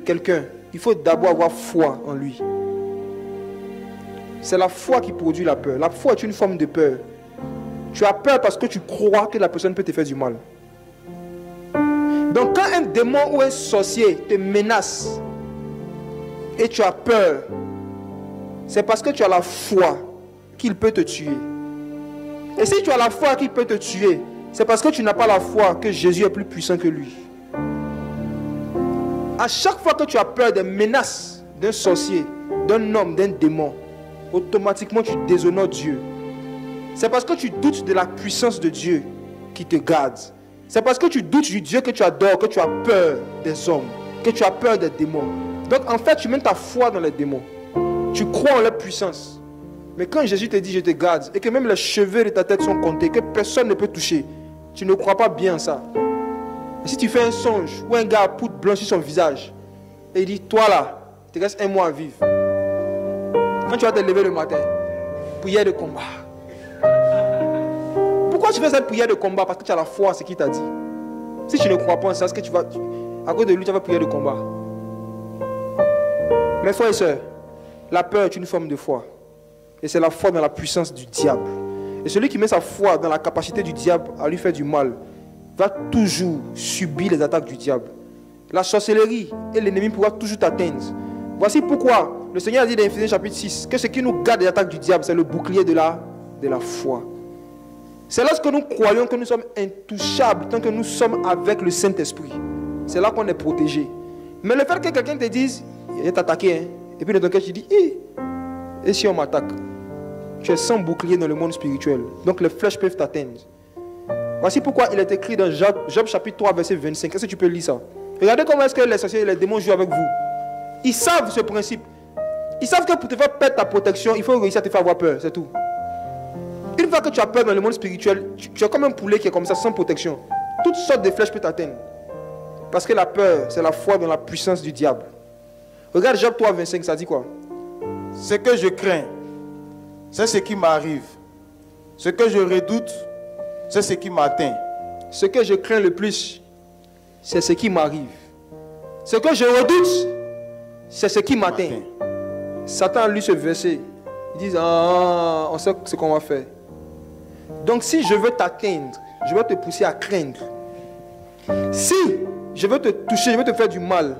quelqu'un, il faut d'abord avoir foi en lui. C'est la foi qui produit la peur. La foi est une forme de peur. Tu as peur parce que tu crois que la personne peut te faire du mal. Donc quand un démon ou un sorcier te menace et tu as peur, c'est parce que tu as la foi qu'il peut te tuer. Et si tu as la foi qu'il peut te tuer, c'est parce que tu n'as pas la foi que Jésus est plus puissant que lui. À chaque fois que tu as peur des menaces d'un sorcier, d'un homme, d'un démon, automatiquement tu déshonores Dieu. C'est parce que tu doutes de la puissance de Dieu qui te garde. C'est parce que tu doutes du Dieu que tu adores, que tu as peur des hommes, que tu as peur des démons. Donc en fait, tu mets ta foi dans les démons. Tu crois en leur puissance. Mais quand Jésus te dit je te garde et que même les cheveux de ta tête sont comptés, que personne ne peut toucher, tu ne crois pas bien ça. Et si tu fais un songe où un gars a poudre blanche sur son visage et il dit Toi là, il te reste un mois à vivre. Quand tu vas te lever le matin, prière de combat. Pourquoi tu fais cette prière de combat? Parce que tu as la foi, ce qu'il t'a dit. Si tu ne crois pas en ça, ce que tu vas. À cause de lui, tu vas prier de combat? Mes frères et sœurs, la peur est une forme de foi. Et c'est la foi dans la puissance du diable. Et celui qui met sa foi dans la capacité du diable à lui faire du mal va toujours subir les attaques du diable. La sorcellerie et l'ennemi pourra toujours t'atteindre. Voici pourquoi le Seigneur a dit dans Ephésiens chapitre 6 que ce qui nous garde des attaques du diable, c'est le bouclier de la, de la foi. C'est lorsque nous croyons que nous sommes intouchables tant que nous sommes avec le Saint-Esprit. C'est là qu'on est protégé. Mais le fait que quelqu'un te dise, il est attaqué, hein, et puis dans ton cœur tu dis, et si on m'attaque? Tu es sans bouclier dans le monde spirituel. Donc les flèches peuvent t'atteindre. Voici pourquoi il est écrit dans Job, Job chapitre 3, verset 25. Est-ce que tu peux lire ça? Regardez comment est-ce que les sorciers et les démons jouent avec vous. Ils savent ce principe. Ils savent que pour te faire perdre ta protection, il faut réussir à te faire avoir peur, c'est tout. Une fois que tu as peur dans le monde spirituel, tu, es comme un poulet qui est comme ça, sans protection. Toutes sortes de flèches peuvent t'atteindre. Parce que la peur, c'est la foi dans la puissance du diable. Regarde Job 3, 25, ça dit quoi? Ce que je crains, c'est ce qui m'arrive. Ce que je redoute, c'est ce qui m'atteint. Ce que je crains le plus, c'est ce qui m'arrive. Ce que je redoute, c'est ce qui m'atteint. Satan lu ce verset. Il dit, ah, on sait ce qu'on va faire. Donc si je veux t'atteindre, je vais te pousser à craindre. Si je veux te toucher, je veux te faire du mal,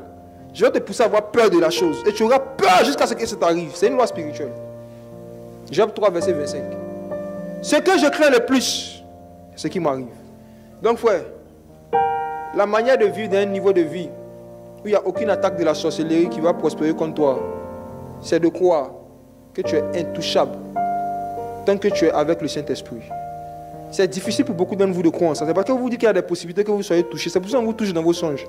je vais te pousser à avoir peur de la chose. Et tu auras peur jusqu'à ce que ça t'arrive. C'est une loi spirituelle. Job 3, verset 25. Ce que je crains le plus, ce qui m'arrive. Donc, frère, la manière de vivre d'un niveau de vie où il n'y a aucune attaque de la sorcellerie qui va prospérer contre toi, c'est de croire que tu es intouchable tant que tu es avec le Saint-Esprit. C'est difficile pour beaucoup d'entre vous de croire en ça. C'est parce que vous dites qu'il y a des possibilités que vous soyez touché. C'est pour ça qu'on vous touche dans vos songes.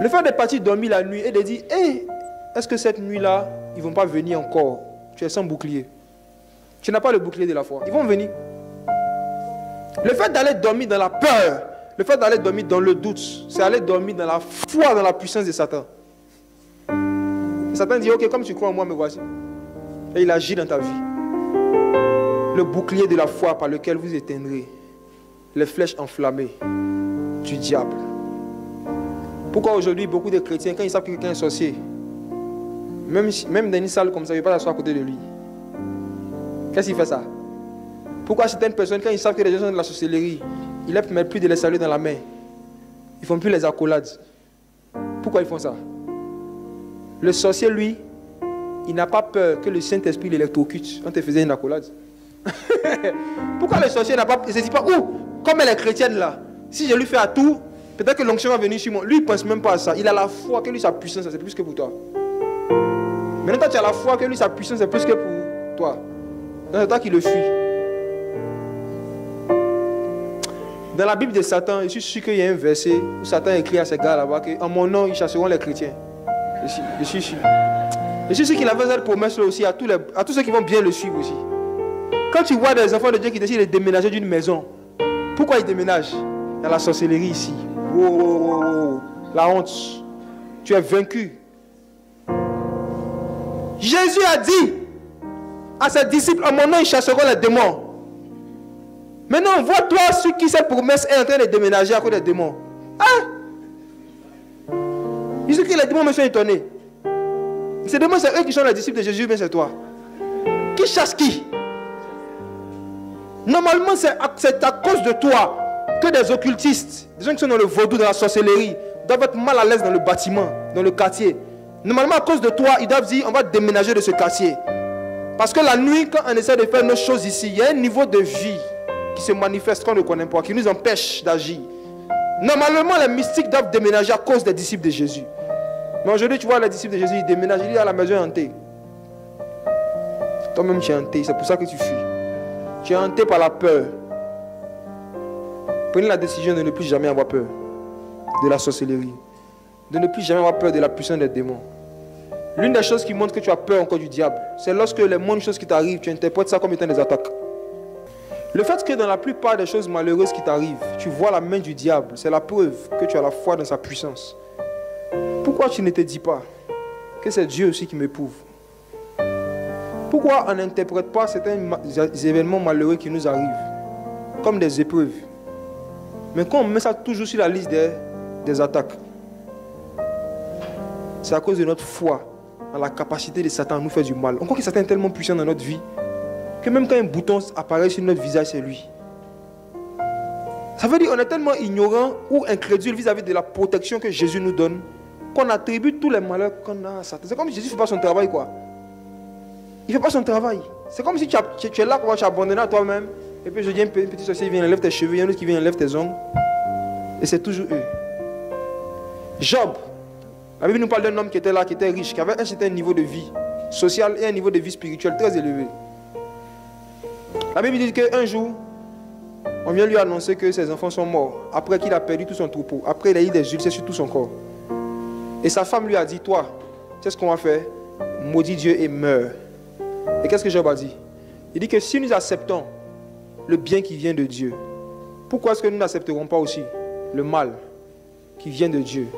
Le fait de partir dormir la nuit et de dire, hé, est-ce que cette nuit-là, ils ne vont pas venir encore? Tu es sans bouclier. Tu n'as pas le bouclier de la foi. Ils vont venir. Le fait d'aller dormir dans la peur, le fait d'aller dormir dans le doute, c'est aller dormir dans la foi, dans la puissance de Satan. Satan dit, ok, comme tu crois en moi, me voici. Et il agit dans ta vie. Le bouclier de la foi par lequel vous éteindrez les flèches enflammées du diable. Pourquoi aujourd'hui beaucoup de chrétiens, quand ils savent que quelqu'un est sorcier, même, même dans une salle comme ça, ils ne pas s'asseoir à côté de lui. Qu'est-ce qu'il fait ça? Pourquoi certaines personnes, quand ils savent que les gens sont de la sorcellerie, ils ne mettent plus de les saluer dans la main. Ils ne font plus les accolades. Pourquoi ils font ça? Le sorcier, lui, il n'a pas peur que le Saint-Esprit l'électrocute quand il faisait une accolade. Pourquoi le sorcier n'a pas. Il ne se dit pas, ouh, comme elle est chrétienne là, si je lui fais à tout, peut-être que l'onction va venir sur moi. Lui, il ne pense même pas à ça. Il a la foi que lui, sa puissance, c'est plus que pour toi. Maintenant, toi, tu as la foi que lui, sa puissance, c'est plus que pour toi. C'est toi qui le fuis. Dans la Bible de Satan, je suis sûr qu'il y a un verset où Satan écrit à ces gars là-bas qu'en mon nom, ils chasseront les chrétiens. Je suis, sûr. Je suis sûr qu'il avait cette promesse là aussi à tous, les, à tous ceux qui vont bien le suivre aussi. Quand tu vois des enfants de Dieu qui décident de déménager d'une maison, pourquoi ils déménagent? Il y a la sorcellerie ici. la honte. Tu es vaincu. Jésus a dit à ses disciples, en mon nom, ils chasseront les démons. Maintenant, vois-toi sur qui cette promesse est en train de déménager à cause des démons. Hein? Il dit que les démons me sont étonnés. Ces démons, c'est eux qui sont les disciples de Jésus, mais c'est toi. Qui chasse qui? Normalement, c'est à, cause de toi que des occultistes, des gens qui sont dans le vaudou, dans la sorcellerie, doivent être mal à l'aise dans le bâtiment, dans le quartier. Normalement, à cause de toi, ils doivent dire on va déménager de ce quartier. Parce que la nuit, quand on essaie de faire nos choses ici, il y a un niveau de vie qui se manifeste qu'on ne connaît pas, qui nous empêche d'agir. Normalement, les mystiques doivent déménager à cause des disciples de Jésus. Mais aujourd'hui, tu vois, les disciples de Jésus, ils déménagent, ils à la maison hantée. Toi-même, tu es hanté, c'est pour ça que tu fuis. Tu es hanté par la peur. Prenez la décision de ne plus jamais avoir peur de la sorcellerie, de ne plus jamais avoir peur de la puissance des démons. L'une des choses qui montre que tu as peur encore du diable, c'est lorsque les moindres choses qui t'arrivent, tu interprètes ça comme étant des attaques. Le fait que dans la plupart des choses malheureuses qui t'arrivent, tu vois la main du diable, c'est la preuve que tu as la foi dans sa puissance. Pourquoi tu ne te dis pas que c'est Dieu aussi qui m'éprouve? Pourquoi on n'interprète pas certains événements malheureux qui nous arrivent comme des épreuves? Mais quand on met ça toujours sur la liste des, attaques, c'est à cause de notre foi en la capacité de Satan à nous faire du mal. On croit que Satan est tellement puissant dans notre vie que même quand un bouton apparaît sur notre visage, c'est lui. Ça veut dire qu'on est tellement ignorant ou incrédule vis-à-vis de la protection que Jésus nous donne qu'on attribue tous les malheurs qu'on a à Satan. C'est comme si Jésus ne fait pas son travail, quoi. Il ne fait pas son travail. C'est comme si tu, es là, tu es abandonné à toi-même. Et puis je dis, un petit sorcier qui vient enlever tes cheveux, il y a un autre qui vient enlever tes ongles. Et c'est toujours eux. Job, la Bible nous parle d'un homme qui était là, qui était riche, qui avait un certain niveau de vie sociale et un niveau de vie spirituelle très élevé. La Bible dit qu'un jour, on vient lui annoncer que ses enfants sont morts, après qu'il a perdu tout son troupeau, après il a eu des ulcères sur tout son corps. Et sa femme lui a dit, toi, sais ce qu'on va faire? Maudit Dieu et meurt. Et qu'est-ce que Job a dit? Il dit que si nous acceptons le bien qui vient de Dieu, pourquoi est-ce que nous n'accepterons pas aussi le mal qui vient de Dieu?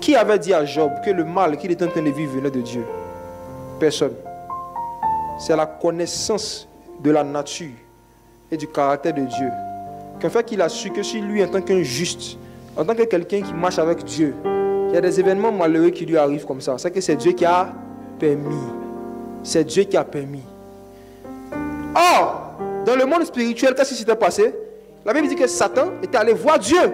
Qui avait dit à Job que le mal qu'il était en train de vivre venait de Dieu? Personne. C'est la connaissance de la nature et du caractère de Dieu. Qu'en fait qu'il a su que si lui, en tant qu'un juste, en tant que quelqu'un qui marche avec Dieu, il y a des événements malheureux qui lui arrivent comme ça. C'est que c'est Dieu qui a permis. C'est Dieu qui a permis. Or, dans le monde spirituel, qu'est-ce qui s'était passé? La Bible dit que Satan était allé voir Dieu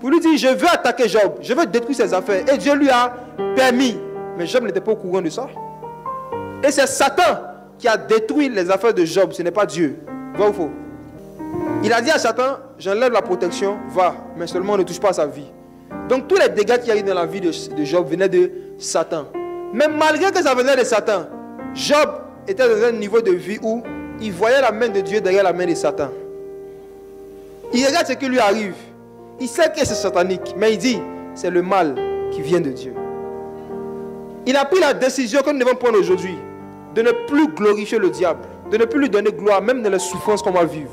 pour lui dire, je veux attaquer Job, je veux détruire ses affaires. Et Dieu lui a permis. Mais Job n'était pas au courant de ça. Et c'est Satan qui a détruit les affaires de Job, ce n'est pas Dieu. Vrai ou faux? Il a dit à Satan, j'enlève la protection, va, mais seulement ne touche pas à sa vie. Donc tous les dégâts qui arrivent dans la vie de, Job venaient de Satan. Mais malgré que ça venait de Satan, Job était dans un niveau de vie où il voyait la main de Dieu derrière la main de Satan. Il regarde ce qui lui arrive. Il sait que c'est satanique, mais il dit, c'est le mal qui vient de Dieu. Il a pris la décision que nous devons prendre aujourd'hui de ne plus glorifier le diable, de ne plus lui donner gloire, même dans les souffrances qu'on va vivre.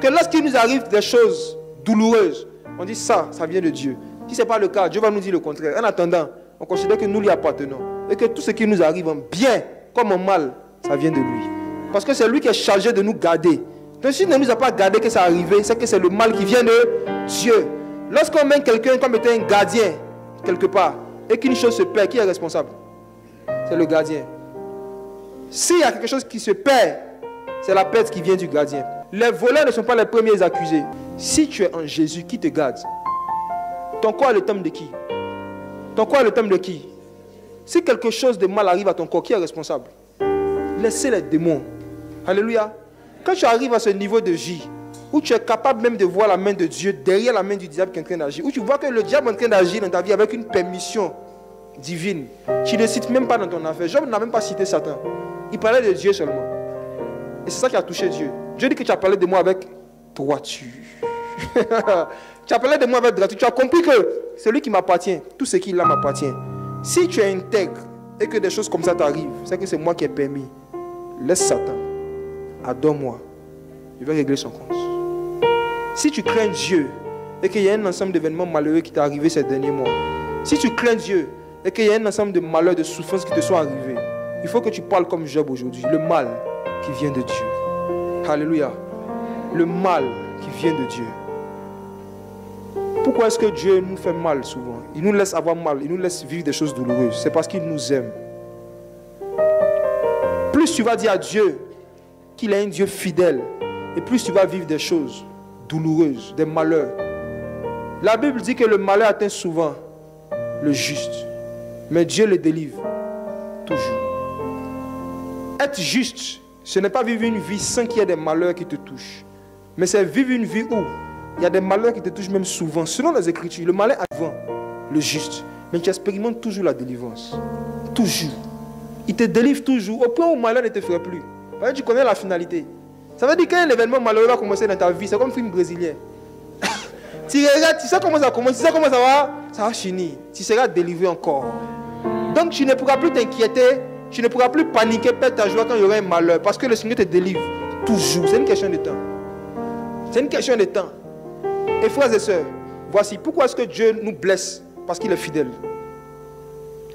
Que lorsqu'il nous arrive des choses douloureuses, on dit ça, ça vient de Dieu. Si ce n'est pas le cas, Dieu va nous dire le contraire. En attendant, on considère que nous lui appartenons. Et que tout ce qui nous arrive en bien comme en mal, ça vient de lui. Parce que c'est lui qui est chargé de nous garder. Donc s'il ne nous a pas gardé que ça arrivé, c'est que c'est le mal qui vient de Dieu. Lorsqu'on met quelqu'un comme étant un gardien quelque part et qu'une chose se perd, qui est responsable? C'est le gardien. S'il y a quelque chose qui se perd, c'est la perte qui vient du gardien. Les voleurs ne sont pas les premiers accusés. Si tu es en Jésus, qui te garde? Ton corps est le thème de qui? Ton corps est le thème de qui? Si quelque chose de mal arrive à ton corps, qui est responsable? Laissez les démons. Alléluia. Quand tu arrives à ce niveau de vie, où tu es capable même de voir la main de Dieu derrière la main du diable qui est en train d'agir, où tu vois que le diable est en train d'agir dans ta vie avec une permission divine, tu ne cites même pas dans ton affaire. Job n'a même pas cité Satan. Il parlait de Dieu seulement. Et c'est ça qui a touché Dieu. Dieu dit que tu as parlé de moi avec droiture. tu as parlé de moi avec droiture. Tu as compris que c'est lui qui m'appartient. Tout ce qui là m'appartient. Si tu es intègre et que des choses comme ça t'arrivent, c'est que c'est moi qui ai permis. Laisse Satan. Adore-moi. Il va régler son compte. Si tu crains Dieu et qu'il y a un ensemble d'événements malheureux qui t'est arrivé ces derniers mois, si tu crains Dieu et qu'il y a un ensemble de malheurs, de souffrances qui te sont arrivés, il faut que tu parles comme Job aujourd'hui. Le mal qui vient de Dieu. Alléluia. Le mal qui vient de Dieu. Pourquoi est-ce que Dieu nous fait mal souvent? Il nous laisse avoir mal, il nous laisse vivre des choses douloureuses. C'est parce qu'il nous aime. Plus tu vas dire à Dieu qu'il est un Dieu fidèle, et plus tu vas vivre des choses douloureuses, des malheurs. La Bible dit que le malheur atteint souvent le juste, mais Dieu le délivre toujours. Être juste, ce n'est pas vivre une vie sans qu'il y ait des malheurs qui te touchent, mais c'est vivre une vie où il y a des malheurs qui te touchent même souvent. Selon les Écritures, le malheur avant le juste, mais tu expérimentes toujours la délivrance. Toujours. Il te délivre toujours, au point où le malheur ne te ferait plus. Tu connais la finalité. Ça veut dire qu'un événement malheureux va commencer dans ta vie, c'est comme un film brésilien. tu regardes, tu sais comment ça commence, tu sais comment ça va, ça va finir. Tu seras délivré encore. Donc tu ne pourras plus t'inquiéter, tu ne pourras plus paniquer, perdre ta joie quand il y aura un malheur, parce que le Seigneur te délivre toujours. C'est une question de temps. C'est une question de temps. Et frères et sœurs, voici pourquoi est-ce que Dieu nous blesse? Parce qu'il est fidèle.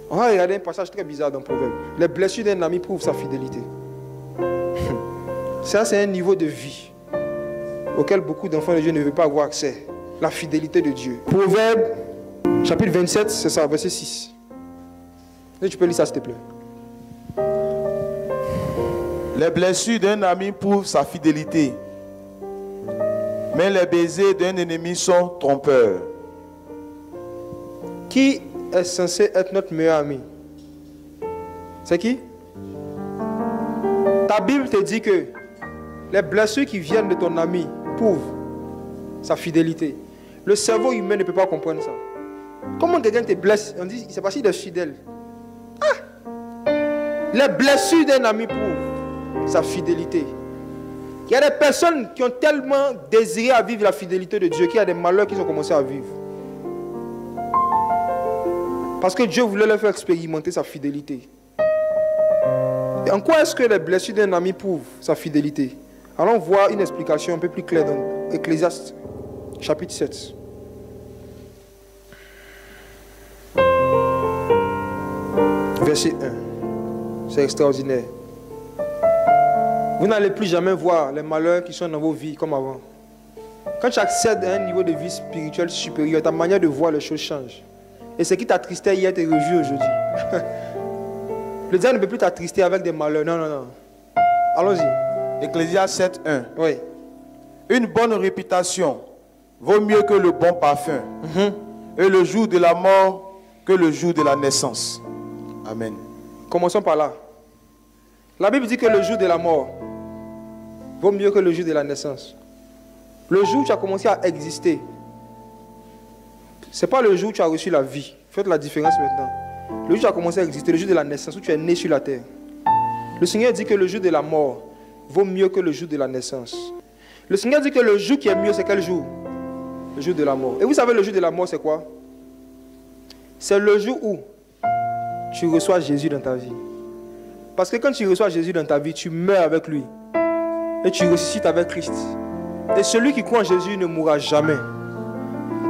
On va regarder un passage très bizarre dans le Proverbe. Les blessures d'un ami prouvent sa fidélité. Ça, c'est un niveau de vie auquel beaucoup d'enfants de Dieu ne veulent pas avoir accès. La fidélité de Dieu. Proverbe, chapitre 27, c'est ça, verset 6. Et tu peux lire ça, s'il te plaît. Les blessures d'un ami prouvent sa fidélité, mais les baisers d'un ennemi sont trompeurs. Qui est censé être notre meilleur ami? C'est qui? Ta Bible te dit que les blessures qui viennent de ton ami prouvent sa fidélité. Le cerveau humain ne peut pas comprendre ça. Comment quelqu'un te blesse? On dit, c'est parce qu'il est fidèle. Les blessures d'un ami prouvent sa fidélité. Il y a des personnes qui ont tellement désiré à vivre la fidélité de Dieu qu'il y a des malheurs qu'ils ont commencé à vivre. Parce que Dieu voulait leur faire expérimenter sa fidélité. Et en quoi est-ce que les blessures d'un ami prouvent sa fidélité? Allons voir une explication un peu plus claire dans Ecclésiaste chapitre 7. Verset 1. C'est extraordinaire. Vous n'allez plus jamais voir les malheurs qui sont dans vos vies comme avant. Quand tu accèdes à un niveau de vie spirituel supérieur, ta manière de voir les choses change. Et ce qui t'attristait hier te revu aujourd'hui. Le diable ne peut plus t'attrister avec des malheurs. Non, non, non. Allons-y. Ecclésiaste 7, 1. Oui. Une bonne réputation vaut mieux que le bon parfum. Mhm. Et le jour de la mort que le jour de la naissance. Amen. Commençons par là. La Bible dit que le jour de la mort vaut mieux que le jour de la naissance. Le jour où tu as commencé à exister, ce n'est pas le jour où tu as reçu la vie. Faites la différence maintenant. Le jour où tu as commencé à exister, le jour de la naissance, où tu es né sur la terre. Le Seigneur dit que le jour de la mort vaut mieux que le jour de la naissance. Le Seigneur dit que le jour qui est mieux, c'est quel jour? Le jour de la mort. Et vous savez, le jour de la mort, c'est quoi? C'est le jour où tu reçois Jésus dans ta vie. Parce que quand tu reçois Jésus dans ta vie, tu meurs avec lui. Et tu ressuscites avec Christ. Et celui qui croit en Jésus ne mourra jamais.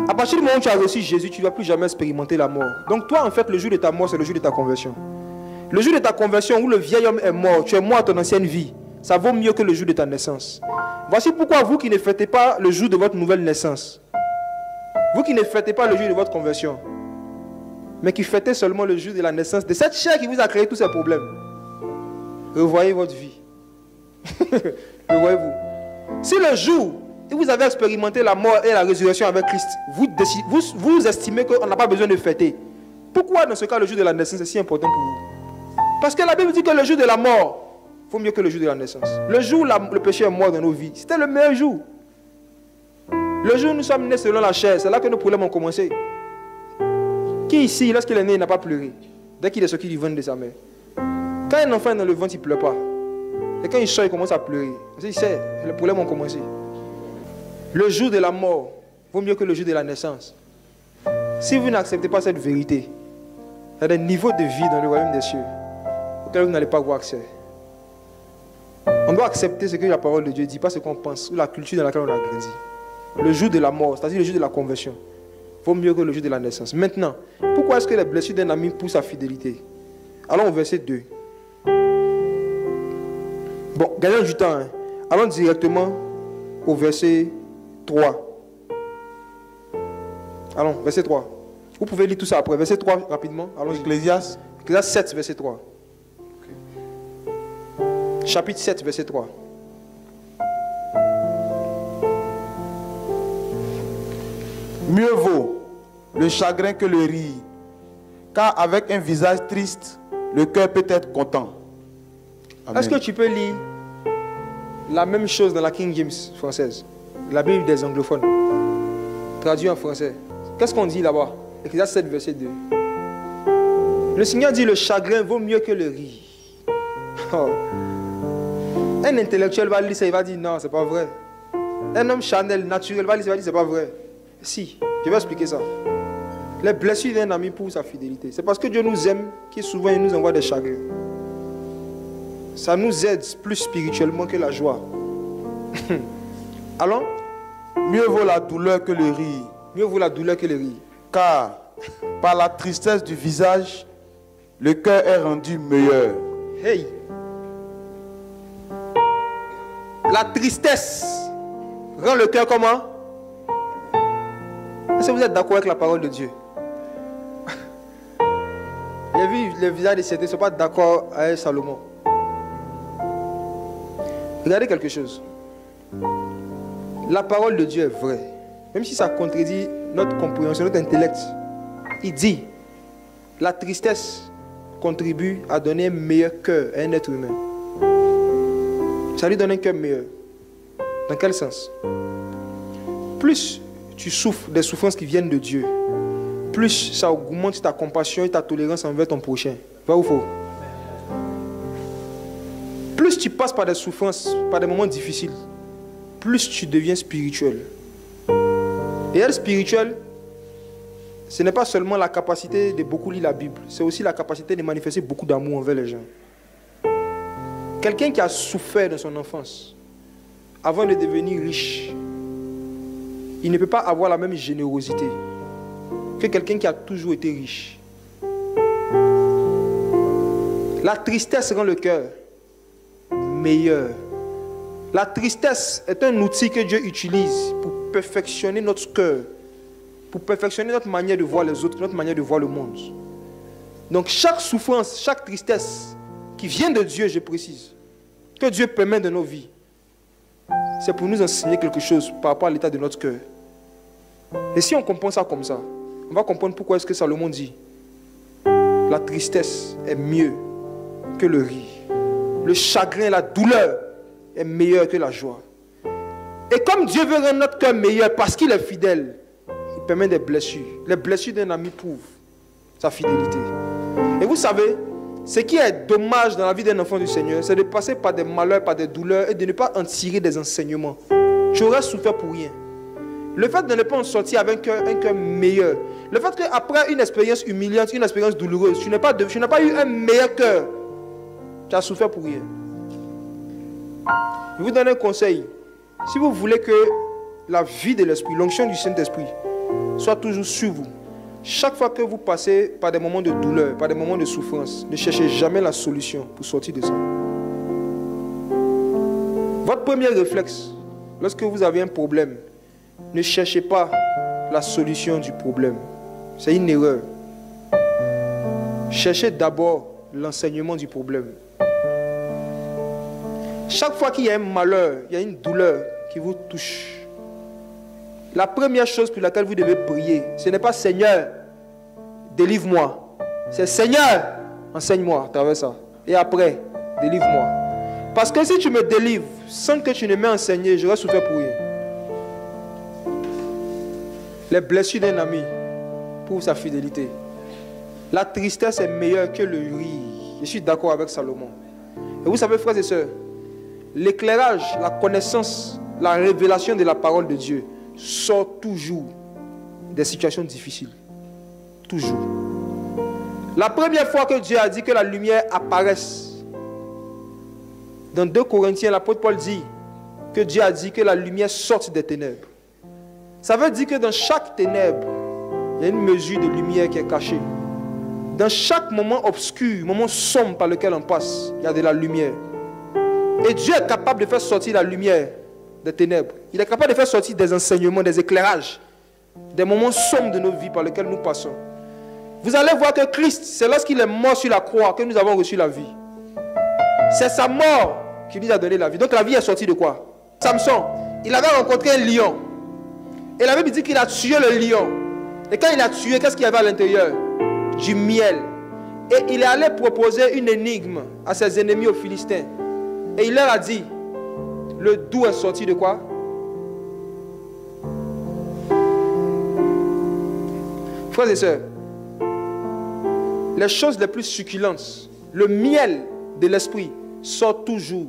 À partir du moment où tu as reçu Jésus, tu ne vas plus jamais expérimenter la mort. Donc toi, en fait, le jour de ta mort, c'est le jour de ta conversion. Le jour de ta conversion où le vieil homme est mort, tu es mort à ton ancienne vie, ça vaut mieux que le jour de ta naissance. Voici pourquoi vous qui ne fêtez pas le jour de votre nouvelle naissance, vous qui ne fêtez pas le jour de votre conversion, mais qui fêtez seulement le jour de la naissance de cette chair qui vous a créé tous ces problèmes, revoyez votre vie. Revoyez-vous. Si le jour où vous avez expérimenté la mort et la résurrection avec Christ, vous, vous, estimez qu'on n'a pas besoin de fêter, pourquoi dans ce cas le jour de la naissance est si important pour vous? Parce que la Bible dit que le jour de la mort vaut mieux que le jour de la naissance. Le jour où le péché est mort dans nos vies, c'était le meilleur jour. Le jour où nous sommes nés selon la chair, c'est là que nos problèmes ont commencé. Qui ici, lorsqu'il est né, n'a pas pleuré? Dès qu'il est sorti du ventre de sa mère. Quand un enfant est dans le ventre, il ne pleure pas. Et quand il sort, il commence à pleurer. Parce qu'il sait, les problèmes ont commencé. Le jour de la mort vaut mieux que le jour de la naissance. Si vous n'acceptez pas cette vérité, il y a des niveaux de vie dans le royaume des cieux auxquels vous n'allez pas avoir accès. On doit accepter ce que la parole de Dieu dit, pas ce qu'on pense, ou la culture dans laquelle on a grandi. Le jour de la mort, c'est-à-dire le jour de la conversion, vaut mieux que le jour de la naissance. Maintenant, pourquoi est-ce que les blessures d'un ami poussent à fidélité? Allons au verset 2. Bon, gagnons du temps. hein. Allons directement au verset 3. Allons, verset 3. Vous pouvez lire tout ça après. Verset 3 rapidement. Allons, Ecclésias Ecclésias 7, verset 3. Chapitre 7, verset 3. Mieux vaut le chagrin que le rire, car avec un visage triste, le cœur peut être content. Est-ce que tu peux lire la même chose dans la King James française La Bible des anglophones. Traduit en français. Qu'est-ce qu'on dit là-bas? Ecclésias 7, verset 2. Le Seigneur dit le chagrin vaut mieux que le rire. Oh. Un intellectuel va lire ça, il va dire non, c'est pas vrai. Un homme charnel, naturel, va lire ça, il va dire c'est pas vrai. Si, je vais expliquer ça. Les blessures d'un ami pour sa fidélité. C'est parce que Dieu nous aime qu'il souvent il nous envoie des chagrins. Ça nous aide plus spirituellement que la joie. Alors, Mieux vaut la douleur que le rire, mieux vaut la douleur que le rire. car par la tristesse du visage, le cœur est rendu meilleur. Hey! La tristesse rend le cœur comment? Est-ce que vous êtes d'accord avec la parole de Dieu? J'ai vu les visages de certains ne sont pas d'accord avec Salomon. Regardez quelque chose. La parole de Dieu est vraie. Même si ça contredit notre compréhension, notre intellect. Il dit, la tristesse contribue à donner un meilleur cœur à un être humain. Ça lui donne un cœur meilleur. Dans quel sens? Plus tu souffres des souffrances qui viennent de Dieu, plus ça augmente ta compassion et ta tolérance envers ton prochain. Vrai ou faux Plus tu passes par des souffrances, par des moments difficiles, plus tu deviens spirituel. Et être spirituel, ce n'est pas seulement la capacité de beaucoup lire la Bible, c'est aussi la capacité de manifester beaucoup d'amour envers les gens. Quelqu'un qui a souffert dans son enfance, avant de devenir riche, il ne peut pas avoir la même générosité que quelqu'un qui a toujours été riche. La tristesse rend le cœur meilleur. La tristesse est un outil que Dieu utilise pour perfectionner notre cœur, pour perfectionner notre manière de voir les autres, notre manière de voir le monde. Donc chaque souffrance, chaque tristesse qui vient de Dieu, je précise, que Dieu permet de nos vies, c'est pour nous enseigner quelque chose par rapport à l'état de notre cœur. Et si on comprend ça comme ça, on va comprendre pourquoi est-ce que Salomon dit la tristesse est mieux que le rire. Le chagrin, la douleur est meilleur que la joie. Et comme Dieu veut rendre notre cœur meilleur parce qu'il est fidèle, il permet des blessures. Les blessures d'un ami prouvent sa fidélité. Et vous savez, ce qui est dommage dans la vie d'un enfant du Seigneur, c'est de passer par des malheurs, par des douleurs et de ne pas en tirer des enseignements. Tu aurais souffert pour rien. Le fait de ne pas en sortir avec un cœur, un meilleur, le fait qu'après une expérience humiliante, une expérience douloureuse, tu n'as pas, pas eu un meilleur cœur, tu as souffert pour rien. Je vous donne un conseil. Si vous voulez que la vie de l'Esprit, l'onction du Saint-Esprit, soit toujours sur vous, chaque fois que vous passez par des moments de douleur, par des moments de souffrance, ne cherchez jamais la solution pour sortir de ça. Votre premier réflexe, lorsque vous avez un problème, ne cherchez pas la solution du problème. C'est une erreur. Cherchez d'abord l'enseignement du problème. Chaque fois qu'il y a un malheur, il y a une douleur qui vous touche, la première chose pour laquelle vous devez prier, ce n'est pas Seigneur, délivre-moi. C'est Seigneur, enseigne-moi à travers ça. Et après, délivre-moi. Parce que si tu me délivres sans que tu ne m'aies enseigné, j'aurais souffert pour rien. Les blessures d'un ami pour sa fidélité. La tristesse est meilleure que le rire. Je suis d'accord avec Salomon. Et vous savez, frères et sœurs, l'éclairage, la connaissance, la révélation de la parole de Dieu sort toujours des situations difficiles. Toujours. La première fois que Dieu a dit que la lumière apparaisse, dans 2 Corinthiens, l'apôtre Paul dit que Dieu a dit que la lumière sorte des ténèbres. Ça veut dire que dans chaque ténèbre, il y a une mesure de lumière qui est cachée. Dans chaque moment obscur, moment sombre par lequel on passe, il y a de la lumière. Et Dieu est capable de faire sortir la lumière des ténèbres. Il est capable de faire sortir des enseignements, des éclairages des moments sombres de nos vies par lesquels nous passons, vous allez voir que Christ, c'est lorsqu'il est mort sur la croix que nous avons reçu la vie. C'est sa mort qui nous a donné la vie. Donc la vie est sortie de quoi? Samson, il avait rencontré un lion. Et la Bible dit qu'il a tué le lion. Et quand il a tué, qu'est-ce qu'il y avait à l'intérieur? Du miel. Et il est allé proposer une énigme à ses ennemis aux Philistins. Et il leur a dit, le doux est sorti de quoi? Frères et sœurs, les choses les plus succulentes, le miel de l'esprit sort toujours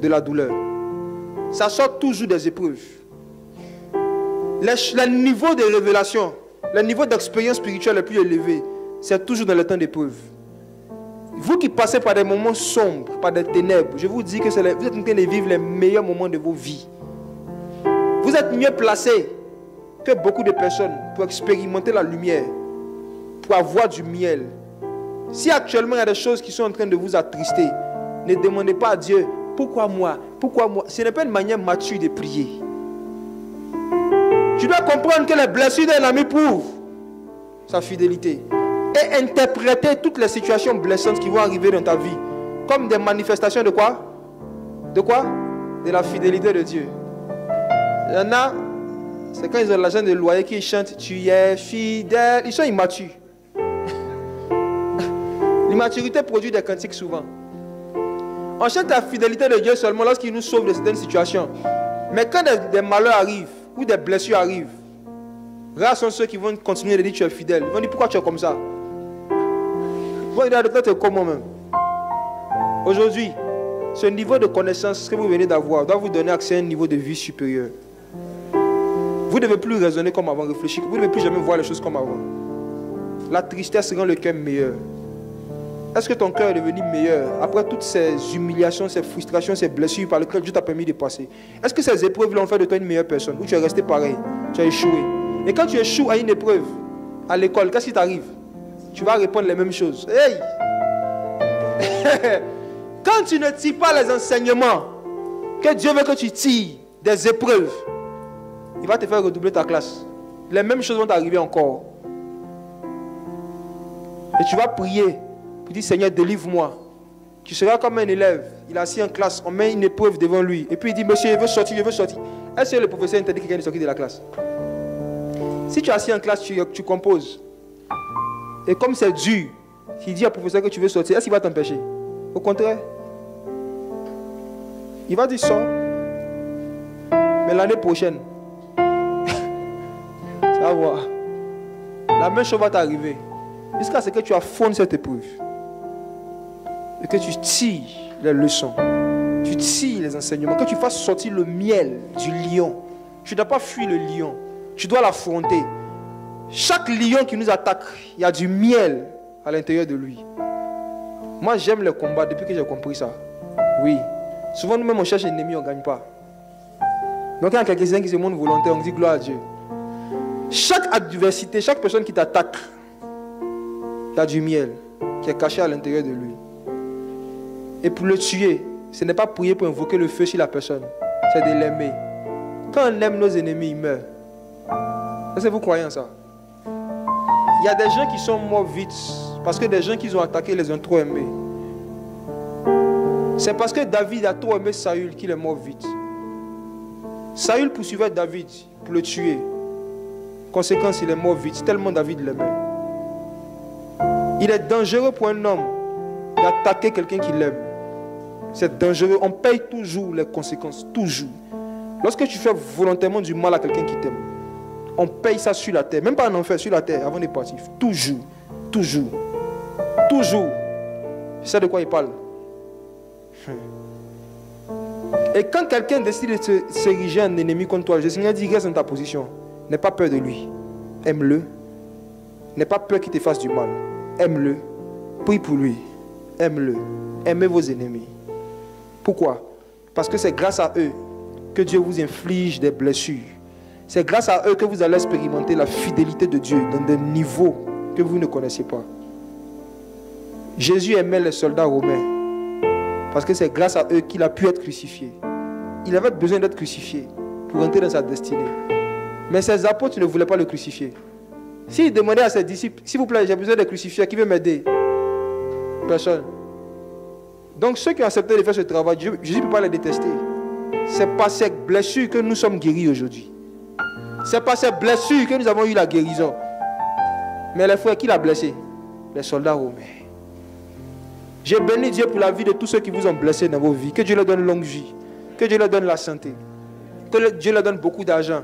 de la douleur. Ça sort toujours des épreuves. Le, niveau de révélation, le niveau d'expérience spirituelle le plus élevé, c'est toujours dans le temps d'épreuve. Vous qui passez par des moments sombres, par des ténèbres, je vous dis que vous êtes en train de vivre les meilleurs moments de vos vies. Vous êtes mieux placé que beaucoup de personnes pour expérimenter la lumière, pour avoir du miel. Si actuellement il y a des choses qui sont en train de vous attrister, ne demandez pas à Dieu, pourquoi moi? Pourquoi moi? Ce n'est pas une manière mature de prier. Tu dois comprendre que les blessures d'un ami prouvent sa fidélité et interpréter toutes les situations blessantes qui vont arriver dans ta vie comme des manifestations de quoi? De quoi? De la fidélité de Dieu. Il y en a, c'est quand ils ont l'argent de loyer qu'ils chantent Tu es fidèle. Ils sont immatures. L'immaturité produit des cantiques souvent. On chante la fidélité de Dieu seulement lorsqu'il nous sauve de certaines situations. Mais quand des, malheurs arrivent ou des blessures arrivent, rares sont ceux qui vont continuer de dire tu es fidèle. Ils vont dire pourquoi tu es comme ça? Tu es comment même. Aujourd'hui, ce niveau de connaissance que vous venez d'avoir doit vous donner accès à un niveau de vie supérieur. Vous ne devez plus raisonner comme avant, réfléchir. Vous ne devez plus jamais voir les choses comme avant. La tristesse rend le cœur meilleur. Est-ce que ton cœur est devenu meilleur après toutes ces humiliations, ces frustrations, ces blessures par lesquelles Dieu t'a permis de passer? Est-ce que ces épreuves l'ont fait de toi une meilleure personne ou tu es resté pareil? Tu as échoué. Et quand tu échoues à une épreuve, à l'école, qu'est-ce qui t'arrive? Tu vas répondre les mêmes choses. Hey Quand tu ne tires pas les enseignements que Dieu veut que tu tires des épreuves, il va te faire redoubler ta classe. Les mêmes choses vont t'arriver encore. Et tu vas prier il dit Seigneur, délivre-moi. Tu seras comme un élève. Il est assis en classe, on met une épreuve devant lui. Et puis il dit Monsieur, je veux sortir, je veux sortir. Est-ce que le professeur t'a dit qu'il est sorti de la classe? Si tu es assis en classe, tu, tu composes. Et comme c'est dur, il dit au professeur que tu veux sortir, est-ce qu'il va t'empêcher? Au contraire. Il va dire ça. Mais l'année prochaine, vas voir. La même chose va t'arriver. Jusqu'à ce que tu affondes cette épreuve et que tu tires les leçons, tu tires les enseignements, que tu fasses sortir le miel du lion. Tu ne dois pas fuir le lion, tu dois l'affronter. Chaque lion qui nous attaque, il y a du miel à l'intérieur de lui. Moi, j'aime le combat depuis que j'ai compris ça. Oui. Souvent, nous-mêmes, on cherche ennemi, on ne gagne pas. Donc, il y a quelques-uns qui se montrent volontaires, on dit gloire à Dieu. Chaque adversité, chaque personne qui t'attaque, il y a du miel qui est caché à l'intérieur de lui. Et pour le tuer, ce n'est pas prier pour invoquer le feu sur la personne, c'est de l'aimer. Quand on aime nos ennemis, ils meurent. Est-ce que vous croyez en ça? Y a des gens qui sont morts vite parce que des gens qu'ils ont attaqués les ont trop aimés. C'est parce que David a trop aimé Saül qu'il est mort vite. Saül poursuivait David pour le tuer. Conséquence, il est mort vite, tellement David l'aimait. Il est dangereux pour un homme d'attaquer quelqu'un qui l'aime. C'est dangereux. On paye toujours les conséquences. Toujours. Lorsque tu fais volontairement du mal à quelqu'un qui t'aime, on paye ça sur la terre. Même pas en enfer, sur la terre, avant de partir. Toujours. Toujours. Toujours. Tu sais de quoi il parle? Et quand quelqu'un décide de s'ériger un ennemi contre toi, le Seigneur dit reste dans ta position. N'aie pas peur de lui. Aime-le. N'aie pas peur qu'il te fasse du mal. Aime-le. Prie pour lui. Aime-le. Aimez vos ennemis. Pourquoi? Parce que c'est grâce à eux que Dieu vous inflige des blessures. C'est grâce à eux que vous allez expérimenter la fidélité de Dieu dans des niveaux que vous ne connaissez pas. Jésus aimait les soldats romains parce que c'est grâce à eux qu'il a pu être crucifié. Il avait besoin d'être crucifié pour entrer dans sa destinée. Mais ses apôtres ne voulaient pas le crucifier. S'il demandait à ses disciples, s'il vous plaît, j'ai besoin de crucifier, qui veut m'aider? Personne. Donc ceux qui ont accepté de faire ce travail, Jésus ne peut pas les détester. C'est par ces blessures que nous sommes guéris aujourd'hui. C'est par ces blessures que nous avons eu la guérison. Mais les frères, qui l'a blessé? Les soldats romains. J'ai béni Dieu pour la vie de tous ceux qui vous ont blessé dans vos vies. Que Dieu leur donne longue vie. Que Dieu leur donne la santé. Que Dieu leur donne beaucoup d'argent.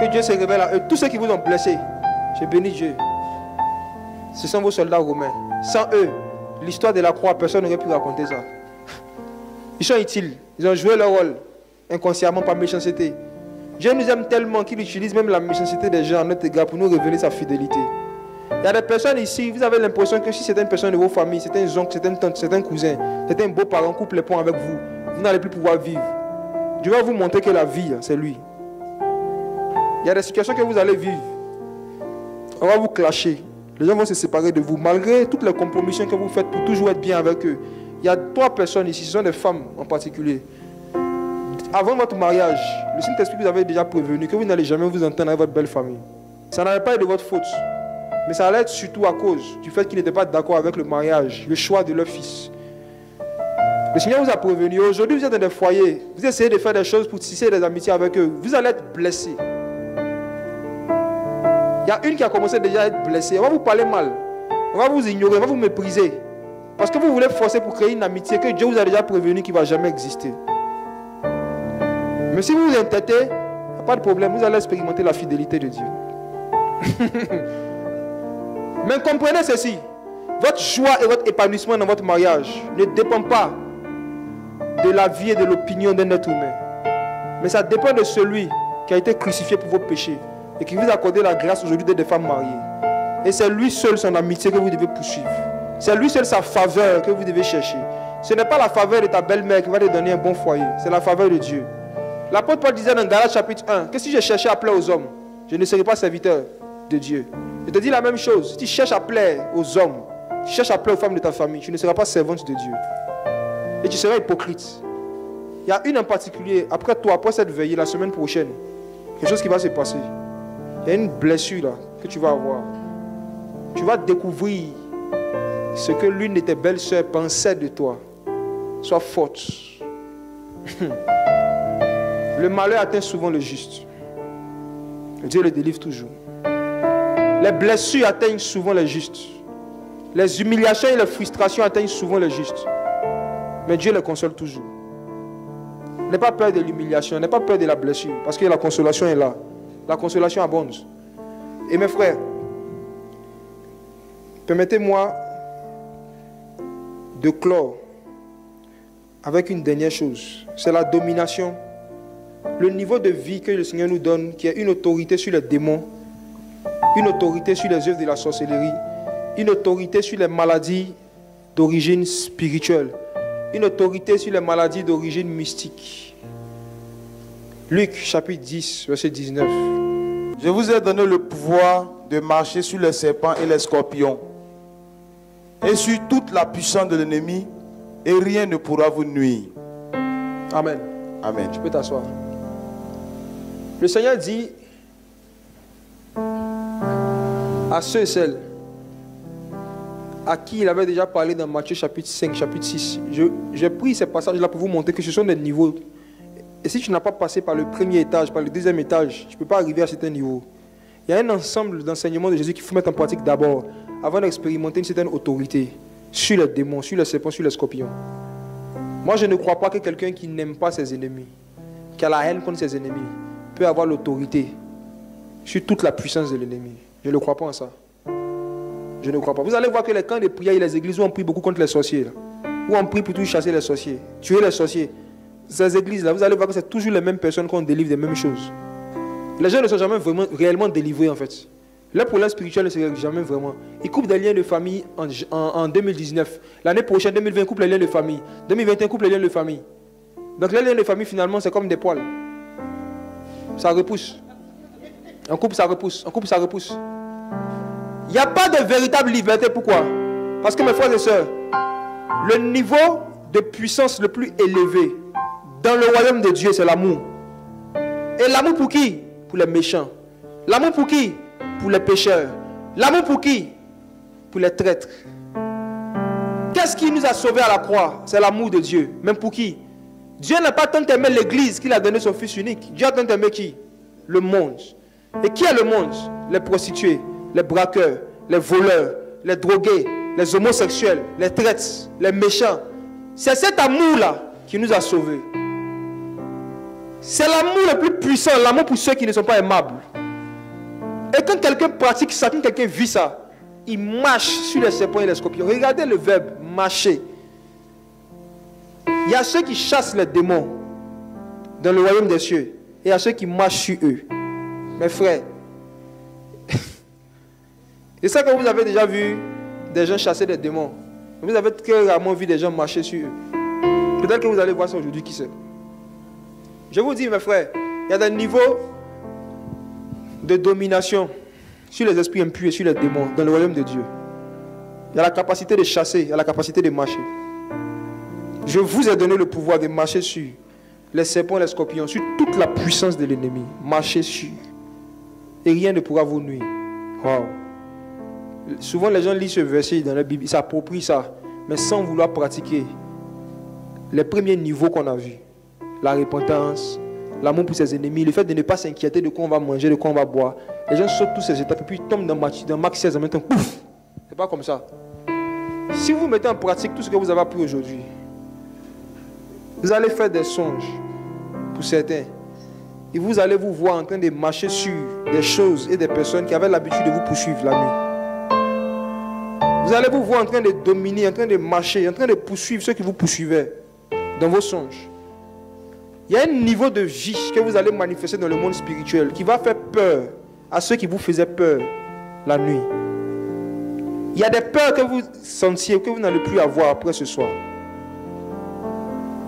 Que Dieu se révèle à eux. Tous ceux qui vous ont blessé, j'ai béni Dieu. Ce sont vos soldats romains. Sans eux, l'histoire de la croix, personne n'aurait pu raconter ça. Ils sont utiles. Ils ont joué leur rôle inconsciemment par méchanceté. Dieu nous aime tellement qu'il utilise même la méchanceté des gens en notre égard pour nous révéler sa fidélité. Il y a des personnes ici, vous avez l'impression que si c'est une personne de vos familles, c'est un oncle, c'est un tante, c'est un cousin, c'est un beau-parent, coupe les ponts avec vous, vous n'allez plus pouvoir vivre. Dieu va vous montrer que la vie, c'est lui. Il y a des situations que vous allez vivre. On va vous clasher. Les gens vont se séparer de vous. Malgré toutes les compromissions que vous faites pour toujours être bien avec eux. Il y a trois personnes ici, ce sont des femmes en particulier. Avant votre mariage, le Saint-Esprit vous avait déjà prévenu que vous n'allez jamais vous entendre avec votre belle famille. Ça n'allait pas être de votre faute. Mais ça allait être surtout à cause du fait qu'ils n'étaient pas d'accord avec le mariage, le choix de leur fils. Le Seigneur vous a prévenu. Aujourd'hui, vous êtes dans des foyers. Vous essayez de faire des choses pour tisser des amitiés avec eux. Vous allez être blessés. Il y a une qui a commencé déjà à être blessée. On va vous parler mal. On va vous ignorer. On va vous mépriser. Parce que vous voulez forcer pour créer une amitié que Dieu vous a déjà prévenu qui ne va jamais exister. Mais si vous vous entêtez, pas de problème. Vous allez expérimenter la fidélité de Dieu. Mais comprenez ceci. Votre joie et votre épanouissement dans votre mariage ne dépend pas de la vie et de l'opinion d'un être humain. Mais ça dépend de celui qui a été crucifié pour vos péchés et qui vous a accordé la grâce aujourd'hui d'être des femmes mariées. Et c'est lui seul son amitié que vous devez poursuivre. C'est lui seul sa faveur que vous devez chercher. Ce n'est pas la faveur de ta belle-mère qui va te donner un bon foyer. C'est la faveur de Dieu. L'apôtre Paul disait dans Galates chapitre 1 que si je cherchais à plaire aux hommes, je ne serais pas serviteur de Dieu. Je te dis la même chose. Si tu cherches à plaire aux hommes, tu cherches à plaire aux femmes de ta famille, tu ne seras pas servante de Dieu. Et tu seras hypocrite. Il y a une en particulier, après toi, après cette veillée, la semaine prochaine, quelque chose qui va se passer. Il y a une blessure là que tu vas avoir. Tu vas découvrir ce que l'une de tes belles-sœurs pensait de toi. Sois forte. Le malheur atteint souvent le juste. Dieu le délivre toujours. Les blessures atteignent souvent les justes. Les humiliations et les frustrations atteignent souvent les justes. Mais Dieu les console toujours. N'aie pas peur de l'humiliation, n'aie pas peur de la blessure, parce que la consolation est là. La consolation abonde. Et mes frères, permettez-moi de clore avec une dernière chose. C'est la domination. Le niveau de vie que le Seigneur nous donne, qui est une autorité sur les démons, une autorité sur les œuvres de la sorcellerie, une autorité sur les maladies d'origine spirituelle, une autorité sur les maladies d'origine mystique. Luc chapitre 10, verset 19. Je vous ai donné le pouvoir de marcher sur les serpents et les scorpions et sur toute la puissance de l'ennemi et rien ne pourra vous nuire. Amen. Amen. Tu peux t'asseoir. Le Seigneur dit à ceux et celles à qui il avait déjà parlé dans Matthieu chapitre 5, chapitre 6. J'ai pris ces passages-là pour vous montrer que ce sont des niveaux. Et si tu n'as pas passé par le premier étage, par le deuxième étage, tu ne peux pas arriver à certains niveaux. Il y a un ensemble d'enseignements de Jésus qu'il faut mettre en pratique d'abord, avant d'expérimenter une certaine autorité sur les démons, sur les serpents, sur les scorpions. Moi, je ne crois pas que quelqu'un qui n'aime pas ses ennemis, qui a la haine contre ses ennemis, peut avoir l'autorité sur toute la puissance de l'ennemi. Je ne crois pas en ça. Je ne crois pas. Vous allez voir que les camps de prière et les églises où on prie beaucoup contre les sorciers, où on prie pour tout chasser les sorciers, tuer les sorciers. Ces églises-là, vous allez voir que c'est toujours les mêmes personnes qui délivre des mêmes choses. Les gens ne sont jamais vraiment, réellement délivrés en fait. Le problème spirituel ne se règle jamais vraiment. Ils coupent des liens de famille en, en 2019. L'année prochaine, 2020, ils coupent les liens de famille. 2021, ils coupent les liens de famille. Donc les liens de famille, finalement, c'est comme des poils. Ça repousse. On coupe, ça repousse. On coupe, ça repousse. Il n'y a pas de véritable liberté. Pourquoi? Parce que mes frères et sœurs, le niveau de puissance le plus élevé dans le royaume de Dieu, c'est l'amour. Et l'amour pour qui? Pour les méchants. L'amour pour qui? Pour les pécheurs. L'amour pour qui? Pour les traîtres. Qu'est-ce qui nous a sauvés à la croix? C'est l'amour de Dieu. Même pour qui? Dieu n'a pas tant aimé l'Église qu'il a donné son Fils unique. Dieu a tant aimé qui? Le monde. Et qui est le monde Les prostituées, les braqueurs, les voleurs, les drogués, les homosexuels, les traîtres, les méchants. C'est cet amour-là qui nous a sauvés. C'est l'amour le plus puissant, l'amour pour ceux qui ne sont pas aimables. Et quand quelqu'un pratique ça, quand quelqu'un vit ça, il marche sur les serpents et les scorpions. Regardez le verbe marcher. Il y a ceux qui chassent les démons dans le royaume des cieux. Et il y a ceux qui marchent sur eux. Mes frères, c'est ça que vous avez déjà vu des gens chasser des démons. Vous avez très rarement vu des gens marcher sur eux. Peut-être que vous allez voir ça aujourd'hui, qui sait. Je vous dis, mes frères, il y a des niveaux de domination sur les esprits impurs et sur les démons dans le royaume de Dieu. Il y a la capacité de chasser, il y a la capacité de marcher. Je vous ai donné le pouvoir de marcher sur les serpents les scorpions, sur toute la puissance de l'ennemi. Marchez sur. Et rien ne pourra vous nuire. Wow. Souvent, les gens lisent ce verset dans la Bible, ils s'approprient ça, mais sans vouloir pratiquer les premiers niveaux qu'on a vus. La repentance, l'amour pour ses ennemis, le fait de ne pas s'inquiéter de quoi on va manger, de quoi on va boire. Les gens sautent tous ces étapes et puis ils tombent dans, dans Max 16 en même temps. Pouf C'est pas comme ça. Si vous mettez en pratique tout ce que vous avez appris aujourd'hui, vous allez faire des songes pour certains. Et vous allez vous voir en train de marcher sur des choses et des personnes qui avaient l'habitude de vous poursuivre la nuit. Vous allez vous voir en train de dominer, en train de marcher, en train de poursuivre ceux qui vous poursuivaient dans vos songes. Il y a un niveau de vie que vous allez manifester dans le monde spirituel qui va faire peur à ceux qui vous faisaient peur la nuit. Il y a des peurs que vous sentiez que vous n'allez plus avoir après ce soir.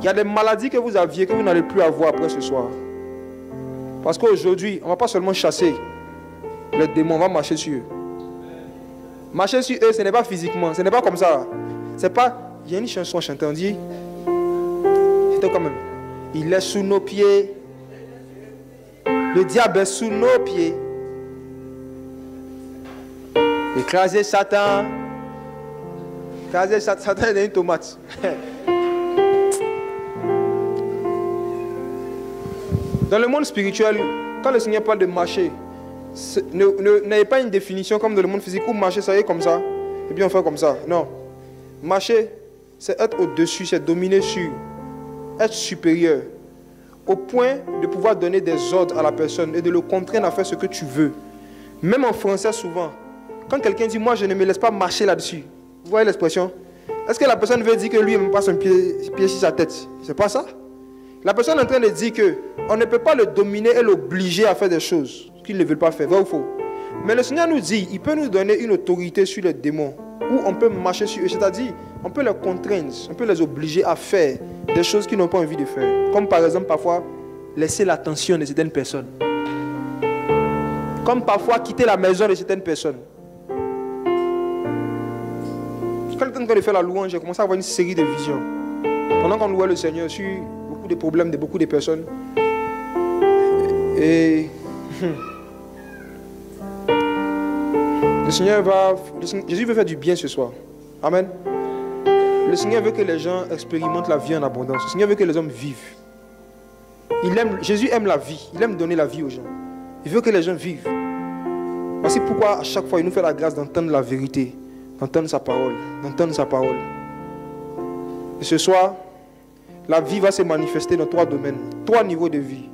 Il y a des maladies que vous aviez que vous n'allez plus avoir après ce soir. Parce qu'aujourd'hui, on ne va pas seulement chasser les démons, on va marcher sur eux. Marcher sur eux, ce n'est pas physiquement, ce n'est pas comme ça. C'est pas. Il y a une chanson chantée, on dit. C'était quand même. Il est sous nos pieds. Le diable est sous nos pieds. Écraser Satan. Écraser Satan, Satan est une tomate. Dans le monde spirituel, quand le Seigneur parle de marcher, n'ayez pas une définition comme dans le monde physique où marcher, ça y est comme ça, et puis on fait comme ça. Non. Marcher, c'est être au-dessus, c'est dominer sur, être supérieur, au point de pouvoir donner des ordres à la personne et de le contraindre à faire ce que tu veux. Même en français, souvent, quand quelqu'un dit Moi, je ne me laisse pas marcher là-dessus, vous voyez l'expression? Est-ce que la personne veut dire que lui, il me passe un pied, pied sur sa tête? C'est pas ça? La personne est en train de dire que on ne peut pas le dominer et l'obliger à faire des choses qu'il ne veut pas faire. Vrai ou faux Mais le Seigneur nous dit, il peut nous donner une autorité sur les démons, où on peut marcher sur eux. C'est-à-dire, on peut les contraindre, on peut les obliger à faire des choses qu'ils n'ont pas envie de faire. Comme par exemple, parfois, laisser l'attention de certaines personnes. Comme parfois, quitter la maison de certaines personnes. Quand j'étais en train de faire la louange, j'ai commencé à avoir une série de visions. Pendant qu'on louait le Seigneur, je suis des problèmes de beaucoup de personnes. Et le Seigneur va, Jésus veut faire du bien ce soir. Amen. Le Seigneur veut que les gens expérimentent la vie en abondance. Le Seigneur veut que les hommes vivent. Il aime, Jésus aime la vie. Il aime donner la vie aux gens. Il veut que les gens vivent. Voici pourquoi à chaque fois il nous fait la grâce d'entendre la vérité, d'entendre sa parole, d'entendre sa parole. Et ce soir, la vie va se manifester dans trois domaines, trois niveaux de vie.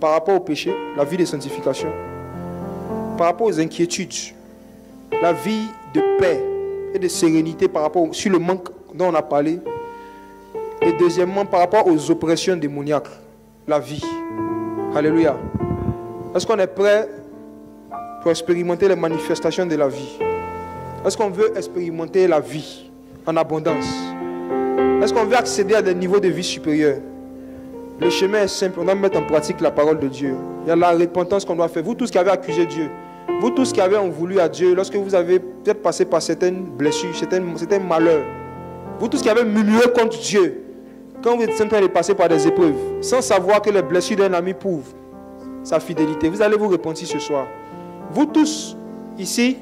Par rapport au péché, la vie de sanctification. Par rapport aux inquiétudes, la vie de paix et de sérénité par rapport sur le manque dont on a parlé. Et deuxièmement, par rapport aux oppressions démoniaques, la vie. Alléluia. Est-ce qu'on est prêt pour expérimenter les manifestations de la vie? Est-ce qu'on veut expérimenter la vie en abondance? Est-ce qu'on veut accéder à des niveaux de vie supérieurs? Le chemin est simple, on doit mettre en pratique la parole de Dieu. Il y a la repentance qu'on doit faire. Vous tous qui avez accusé Dieu, vous tous qui avez en voulu à Dieu, lorsque vous avez peut-être passé par certaines blessures, certains, certains malheurs, vous tous qui avez murmuré contre Dieu, quand vous êtes en train de passer par des épreuves, sans savoir que les blessures d'un ami prouvent sa fidélité. Vous allez vous repentir ce soir. Vous tous ici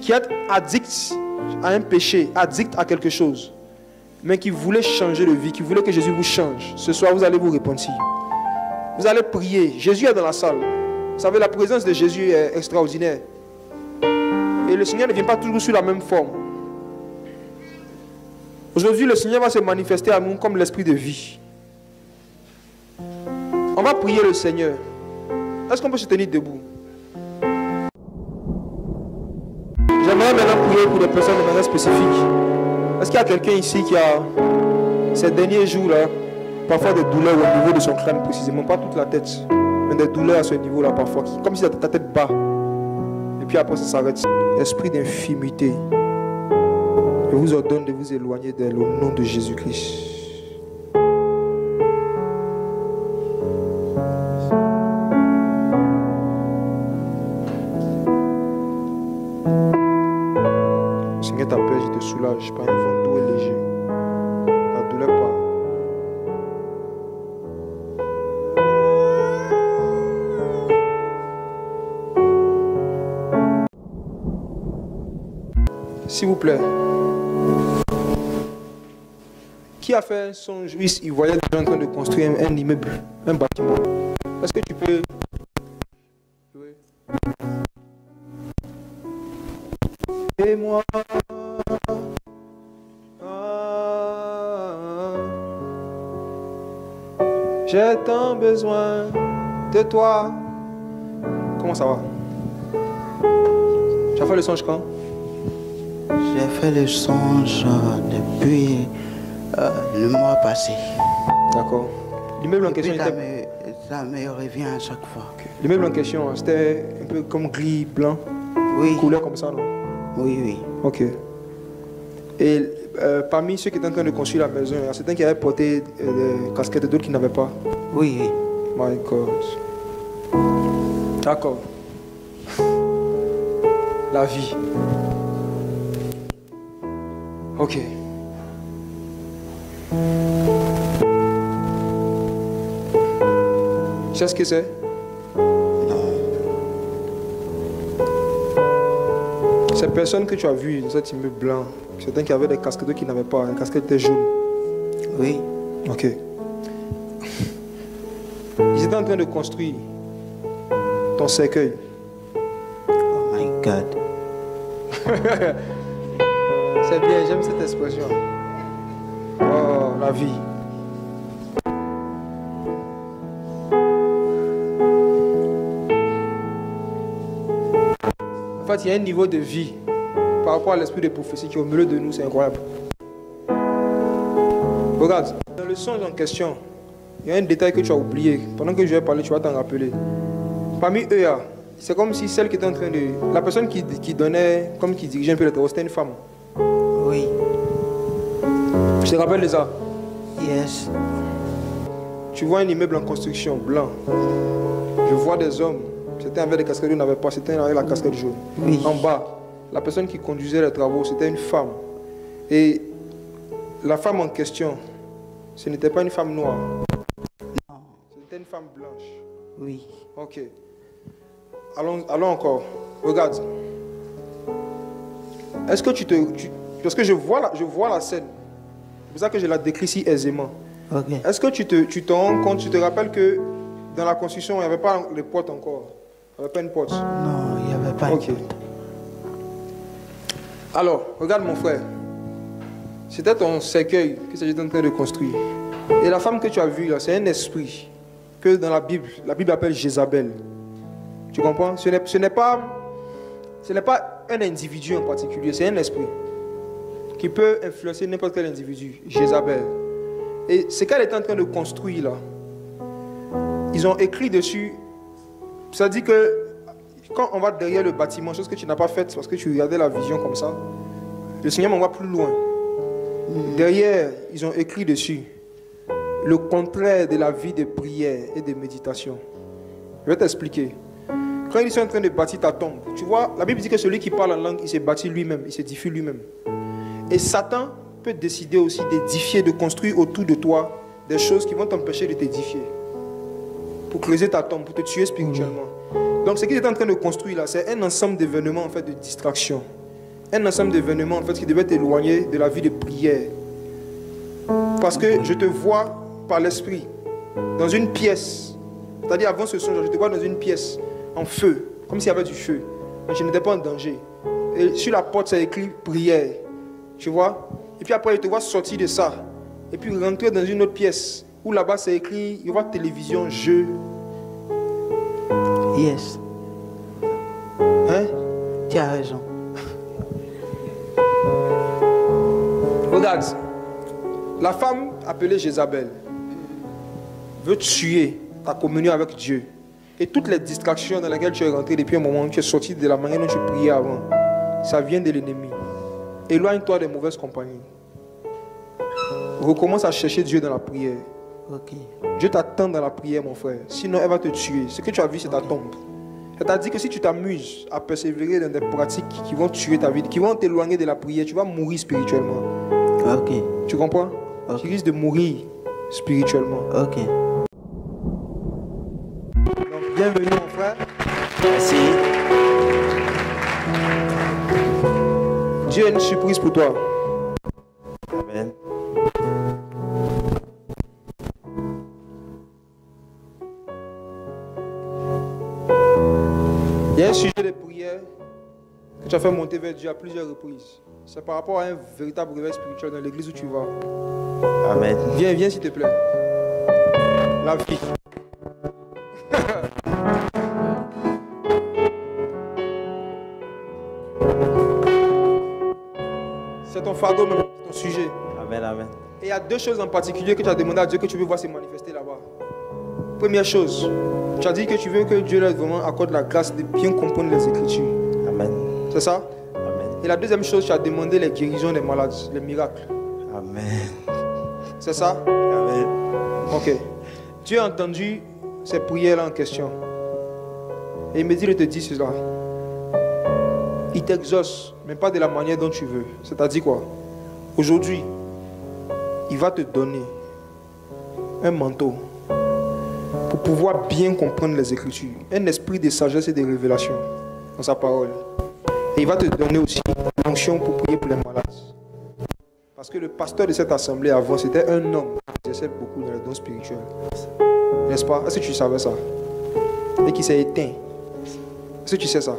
qui êtes addicts à un péché, addicts à quelque chose, mais qui voulez changer de vie, qui voulez que Jésus vous change, ce soir vous allez vous repentir. Vous allez prier. Jésus est dans la salle. Vous savez, la présence de Jésus est extraordinaire. Et le Seigneur ne vient pas toujours sous la même forme. Aujourd'hui, le Seigneur va se manifester à nous comme l'esprit de vie. On va prier le Seigneur. Est-ce qu'on peut se tenir debout? J'aimerais maintenant prier pour des personnes de manière spécifique. Est-ce qu'il y a quelqu'un ici qui a, ces derniers jours-là, parfois des douleurs au niveau de son crâne précisément, pas toute la tête, mais des douleurs à ce niveau-là parfois, comme si ta tête bas. Et puis après ça s'arrête. Esprit d'infimité. Je vous ordonne de vous éloigner d'elle au nom de Jésus-Christ. Qui a fait son juif Il voyait des gens en train de construire un, immeuble, un bâtiment? Est-ce que tu peux. Et moi. ah, J'ai tant besoin de toi. Comment ça va? Tu as fait le songe quand? Fait le songe depuis euh, le mois passé. D'accord. L'immeuble en question ça, me, ça me revient à chaque fois. L'immeuble en question, hein, c'était un peu comme gris, blanc, Oui, couleur comme ça, non? Oui, oui. Ok. Et euh, parmi ceux qui étaient en train de construire la maison, il y a certains qui avaient porté euh, des casquettes et d'autres qui n'avaient pas. Oui, oui. My God. D'accord. La vie. Ok. Tu sais ce que c'est Ces personnes que tu as vues dans cet immeuble blanc, certains qui avaient des casquettes, qui n'avaient pas, les casquettes étaient jaunes. Oui. Ok. Ils étaient en train de construire ton cercueil. Oh my God. C'est bien, j'aime cette expression. Oh, la vie. En fait, il y a un niveau de vie par rapport à l'esprit de prophétie qui est au milieu de nous, c'est incroyable. Regarde, dans le songe en question, il y a un détail que tu as oublié. Pendant que je vais parler, tu vas t'en rappeler. Parmi eux, c'est comme si celle qui était en train de. La personne qui, qui donnait, comme qui dirigeait un peu le c'était une femme. Je te rappelle de ça? Yes. Tu vois un immeuble en construction blanc. Je vois des hommes. C'était avec des casquettes, n'avait pas. C'était avec la casquette jaune. Oui. En bas, la personne qui conduisait les travaux, c'était une femme. Et la femme en question, ce n'était pas une femme noire. Non. C'était une femme blanche. Oui. Ok. Allons, allons encore. Regarde. Est-ce que tu te. tu- parce que je vois, la, je vois la scène. C'est pour ça que je la décris si aisément. Est-ce que tu te, tu te rends compte, tu te rappelles que dans la construction, il n'y avait pas les portes encore? Il n'y avait pas une porte? Non, il n'y avait pas. Ok. Alors, regarde mon frère. C'était ton cercueil que j'étais en train de construire. Et la femme que tu as vue là, c'est un esprit que dans la Bible, la Bible appelle Jézabel. Tu comprends? Ce n'est ce n'est pas, ce n'est pas un individu en particulier, c'est un esprit qui peut influencer n'importe quel individu. Jézabel. Et ce qu'elle est en train de construire là, ils ont écrit dessus. Ça dit que quand on va derrière le bâtiment, chose que tu n'as pas faite parce que tu regardais la vision comme ça, le Seigneur m'envoie plus loin. Derrière, ils ont écrit dessus le contraire de la vie de prière et de méditation. Je vais t'expliquer. Quand ils sont en train de bâtir ta tombe, tu vois, la Bible dit que celui qui parle en langue, il s'est bâti lui-même, il s'édifie lui-même. Et Satan peut décider aussi d'édifier, de construire autour de toi des choses qui vont t'empêcher de t'édifier. pour creuser ta tombe, pour te tuer spirituellement. Donc ce qu'il est en train de construire là, c'est un ensemble d'événements en fait de distraction. Un ensemble d'événements en fait qui devait t'éloigner de la vie de prière. Parce que je te vois par l'esprit dans une pièce. C'est-à-dire avant ce songe, je te vois dans une pièce en feu, comme s'il y avait du feu. Mais je n'étais pas en danger. Et sur la porte, c'est écrit prière. Tu vois? Et puis après, je te vois sortir de ça. Et puis rentrer dans une autre pièce où là-bas, c'est écrit, il y télévision, jeu. Yes. Hein? Tu as raison. Regarde, la femme appelée Jézabel veut tuer ta communion avec Dieu. Et toutes les distractions dans lesquelles tu es rentré depuis un moment où tu es sorti de la manière dont tu priais avant, ça vient de l'ennemi. Éloigne-toi des mauvaises compagnies. Recommence à chercher Dieu dans la prière. Dieu t'attend dans la prière, mon frère. Sinon, elle va te tuer. Ce que tu as vu, c'est ta tombe. Dit que si tu t'amuses à persévérer dans des pratiques qui vont tuer ta vie, qui vont t'éloigner de la prière, tu vas mourir spirituellement. Ok. Tu comprends? Tu risques de mourir spirituellement. Ok. Donc, bienvenue, mon frère. Merci. Dieu a une surprise pour toi. Amen. Il y a un sujet de prière que tu as fait monter vers Dieu à plusieurs reprises. C'est par rapport à un véritable réveil spirituel dans l'église où tu vas. Amen. Viens, viens s'il te plaît. La vie. C'est ton fardeau, même, c'est ton sujet. Amen, amen. Et il y a deux choses en particulier que tu as demandé à Dieu que tu veux voir se manifester là-bas. Première chose, tu as dit que tu veux que Dieu leur vraiment accorde la grâce de bien comprendre les Écritures. Amen. C'est ça? Amen. Et la deuxième chose, tu as demandé les guérisons des malades, les miracles. Amen. C'est ça? Amen. Ok. Dieu a entendu ces prières-là en question. Et il me dit de te dire cela. Il t'exauce, mais pas de la manière dont tu veux. C'est-à-dire quoi? Aujourd'hui, il va te donner un manteau pour pouvoir bien comprendre les Écritures. Un esprit de sagesse et de révélation dans sa parole. Et il va te donner aussi une fonction pour prier pour les malades. Parce que le pasteur de cette assemblée avant, c'était un homme qui exerçait beaucoup dans les dons spirituels. N'est-ce pas? Est-ce que tu savais ça? Et qui s'est éteint? Est-ce que tu sais ça?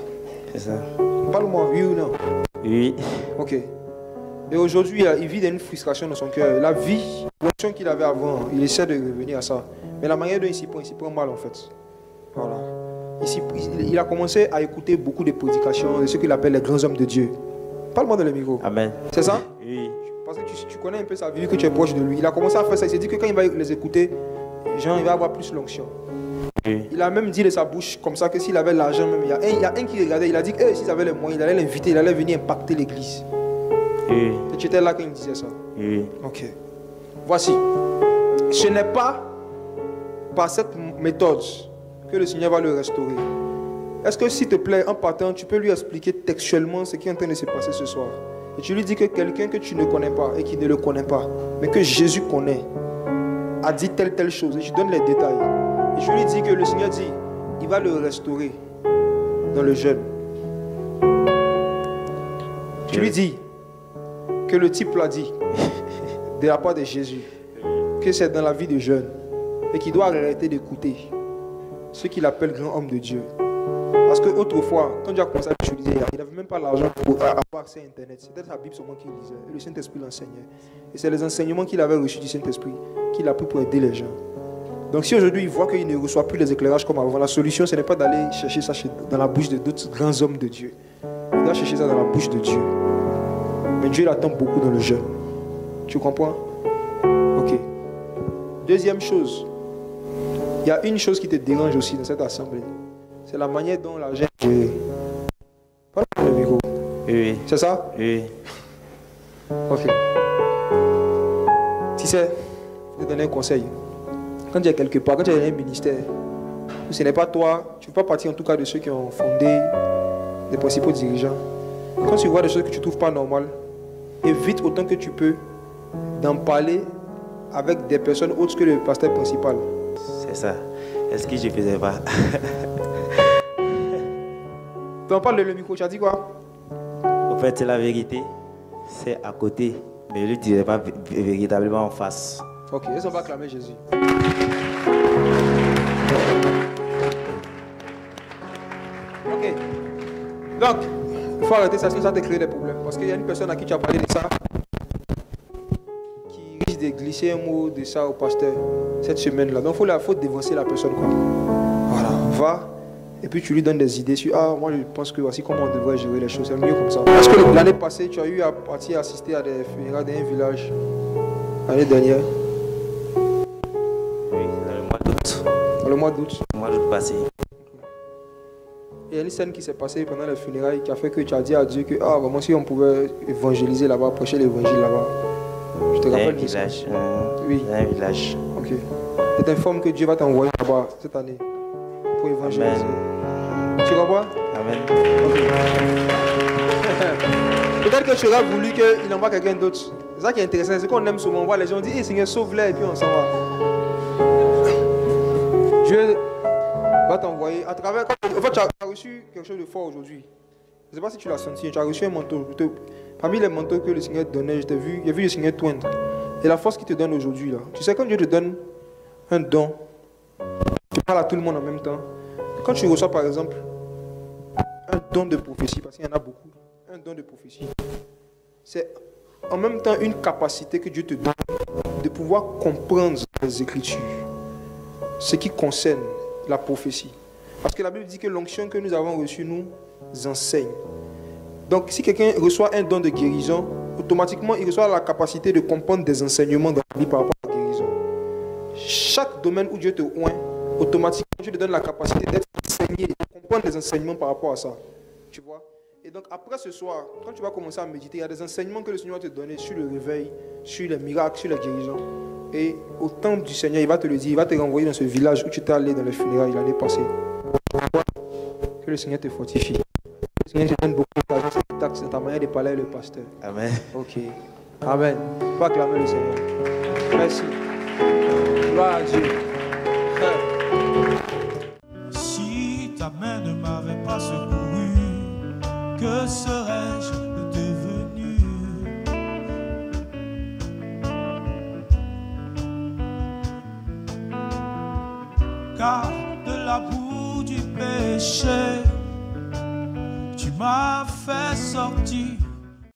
C'est ça. Parle-moi, oui ou non? Oui. Ok. Et aujourd'hui, il vit d'une frustration dans son cœur. La vie, l'action qu'il avait avant, il essaie de revenir à ça. Mais la manière dont il s'y prend, il s'y prend mal en fait. Voilà. Il, a commencé à écouter beaucoup de prédications de ce qu'il appelle les grands hommes de Dieu. Parle-moi dans le micro. Amen. C'est ça? Oui. Parce que tu, tu connais un peu sa vie, vu que tu es proche de lui. Il a commencé à faire ça. Il s'est dit que quand il va les écouter, Jean, il va avoir plus l'onction. Oui. Il a même dit de sa bouche comme ça que s'il avait l'argent même, il y a un, il y a un qui regardait, il a dit que eh, s'il avait les moyens, il allait l'inviter, il allait venir impacter l'église. Oui. Et tu étais là quand il disait ça. Oui. Ok. Voici. Ce n'est pas par cette méthode que le Seigneur va le restaurer. Est-ce que, s'il te plaît, en partant, tu peux lui expliquer textuellement ce qui est en train de se passer ce soir? Et tu lui dis que quelqu'un que tu ne connais pas et qui ne le connaît pas, mais que Jésus connaît, a dit telle, telle chose. Et tu donnes les détails. Tu lui dis que le Seigneur dit, il va le restaurer dans le jeûne. Tu lui dis que le type l'a dit de la part de Jésus, que c'est dans la vie de jeune et qu'il doit arrêter d'écouter ce qu'il appelle grand homme de Dieu. Parce que autrefois, quand Dieu a commencé à l'utiliser, il n'avait même pas l'argent pour avoir accès à Internet. C'était sa Bible seulement qu'il lisait. Et le Saint-Esprit l'enseignait. Et c'est les enseignements qu'il avait reçus du Saint-Esprit qu'il a pris pour aider les gens. Donc si aujourd'hui il voit qu'il ne reçoit plus les éclairages comme avant, la solution ce n'est pas d'aller chercher ça dans la bouche de d'autres grands hommes de Dieu. Il doit chercher ça dans la bouche de Dieu. Mais Dieu l'attend beaucoup dans le jeûne. Tu comprends? Ok. Deuxième chose, il y a une chose qui te dérange aussi dans cette assemblée. C'est la manière dont l'argent est géré. Parle le micro. Oui. C'est ça? Oui. Ok. Tu sais, je vais te donner un conseil. Quand tu es quelque part, quand tu es dans un ministère, où ce n'est pas toi, tu ne peux pas partir en tout cas de ceux qui ont fondé les principaux dirigeants. Quand tu vois des choses que tu ne trouves pas normales, évite autant que tu peux d'en parler avec des personnes autres que le pasteur principal. C'est ça. Est-ce que je faisais pas? Tu en parles le micro, tu as dit quoi? Au fait, c'est la vérité. C'est à côté. Mais lui ne disait pas vé- véritablement en face. Ok, laisse on va acclamer Jésus. Ok. Donc, il faut arrêter ça, sinon ça te crée des problèmes. Parce qu'il y a une personne à qui tu as parlé de ça qui risque de glisser un mot de ça au pasteur cette semaine-là. Donc, il faut, la- faut dévancer la personne. Quoi. Voilà, va. Et puis tu lui donnes des idées sur Ah, moi je pense que voici comment on devrait gérer les choses. C'est mieux comme ça. Parce que l'année passée, tu as eu à partir assister à des funérailles d'un village. L'année dernière, le mois d'août. Le mois d'août passé. Il y a une scène qui s'est passée pendant les funérailles qui a fait que tu as dit à Dieu que ah, vraiment si on pouvait évangéliser là-bas, prêcher l'évangile là-bas. Je te un rappelle ça. village. euh, Oui. un village. Ok. Je t'informe que Dieu va t'envoyer là-bas cette année pour évangéliser. Tu comprends Amen. Peut-être que tu aurais voulu qu'il envoie quelqu'un d'autre. C'est ça qui est intéressant. C'est qu'on aime souvent. On voit les gens dire, hey, Seigneur, sauve-les et puis on s'en va. Dieu va t'envoyer à travers. En fait, tu as reçu quelque chose de fort aujourd'hui. Je ne sais pas si tu l'as senti. Tu as reçu un manteau. Parmi les manteaux que le Seigneur donnait, je t'ai vu, j'ai vu le Seigneur toindre. Et la force qu'il te donne aujourd'hui, là. Tu sais, quand Dieu te donne un don, tu parles à tout le monde en même temps. Quand tu reçois, par exemple, un don de prophétie, parce qu'il y en a beaucoup, un don de prophétie, c'est en même temps une capacité que Dieu te donne de pouvoir comprendre les Écritures, ce qui concerne la prophétie. Parce que la Bible dit que l'onction que nous avons reçue nous enseigne. Donc si quelqu'un reçoit un don de guérison, automatiquement il reçoit la capacité de comprendre des enseignements dans la vie par rapport à la guérison. Chaque domaine où Dieu te oint, automatiquement Dieu te donne la capacité d'être enseigné, de comprendre des enseignements par rapport à ça. Tu vois? Et donc après ce soir, quand tu vas commencer à méditer, il y a des enseignements que le Seigneur va te donner sur le réveil, sur les miracles, sur la guérison. Et au temps du Seigneur, il va te le dire, il va te renvoyer dans ce village où tu étais allé dans les funérailles l'année passée. Que le Seigneur te fortifie. Que le Seigneur te donne beaucoup de taxes, taxes dans ta manière de parler avec le pasteur. Amen. Ok. Amen. Faut acclamer le Seigneur. Merci. Gloire à Dieu. Si ta main ne m'avait pas secouru, que serais-je devenu? Car de la boue du péché, tu m'as fait sortir